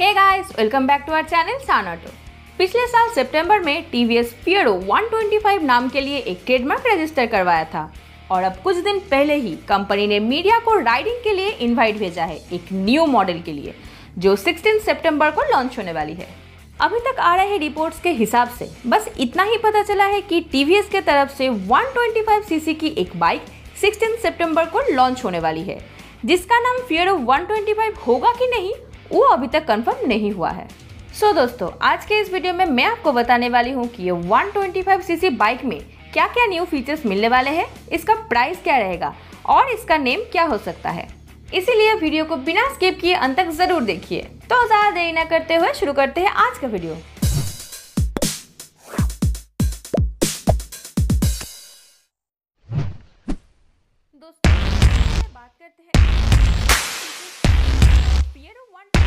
Hey guys welcome back to our channel सान auto पिछले साल सितंबर में टीवीएस फियरो 125 नाम के लिए एक ट्रेडमार्क रजिस्टर करवाया था। और अब कुछ दिन पहले ही कंपनी ने मीडिया को राइडिंग के लिए इनवाइट भेजा है, एक न्यू मॉडल के लिए, जो 16 सितंबर को लॉन्च होने वाली है। अभी तक आ रहे रिपोर्ट्स के हिसाब से बस इतना ही पता चला है कि टीवीएस के तरफ़ से 125 सीसी की एक बाइक 16 सितंबर को लॉन्च होने वाली है, जिसका नाम फियरो 125 होगा कि नहीं वो अभी तक कंफर्म नहीं हुआ है। सो so, दोस्तों आज के इस वीडियो में मैं आपको बताने वाली हूँ कि ये 125 सीसी बाइक में क्या क्या न्यू फीचर्स मिलने वाले हैं इसका प्राइस क्या रहेगा और इसका नेम क्या हो सकता है। इसीलिए वीडियो को बिना स्किप किए अंत तक ज़रूर देखिए। तो ज़्यादा देरी न करते हुए शुरू करते हैं आज का वीडियो दोस्तों बात करते हैं। appear a one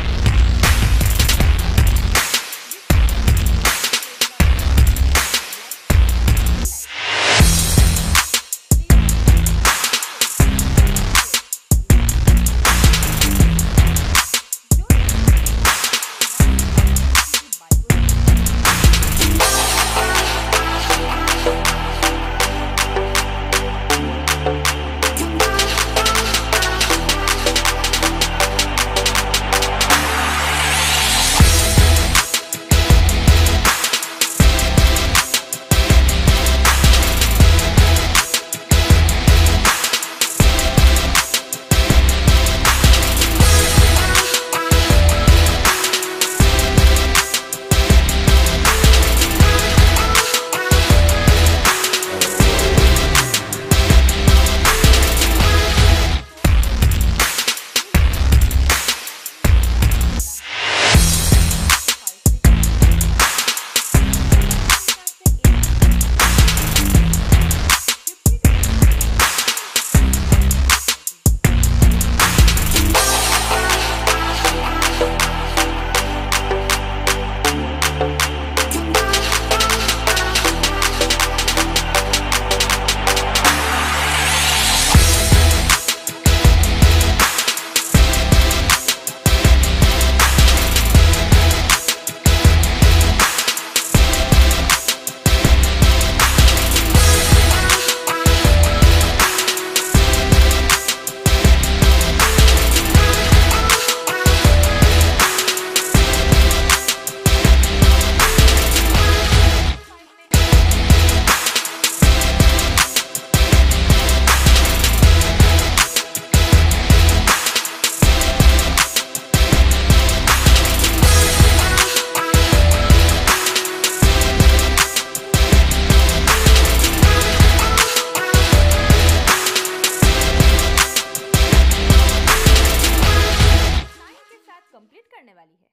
कंप्लीट करने वाली है।